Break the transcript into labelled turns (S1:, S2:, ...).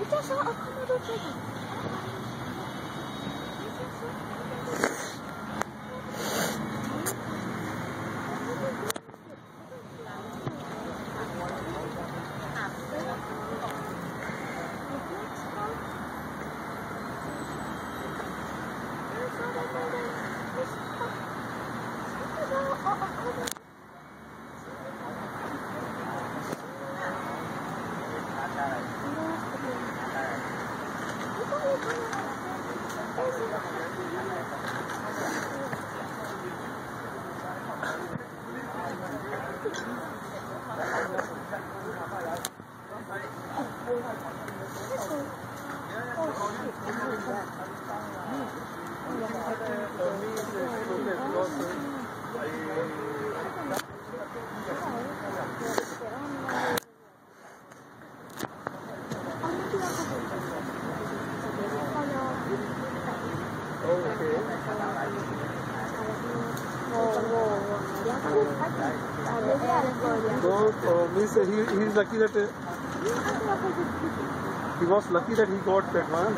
S1: 私は赤の時計だ。
S2: あの日は So uh, means he he is lucky that uh, he was lucky that he got that one.